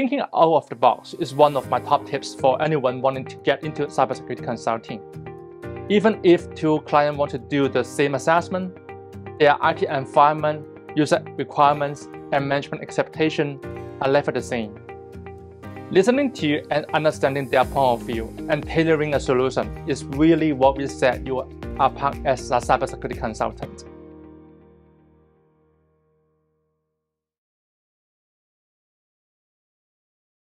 Thinking out of the box is one of my top tips for anyone wanting to get into cybersecurity consulting. Even if two clients want to do the same assessment, their IT environment, user requirements, and management expectation are left the same. Listening to and understanding their point of view and tailoring a solution is really what we set you apart as a cybersecurity consultant.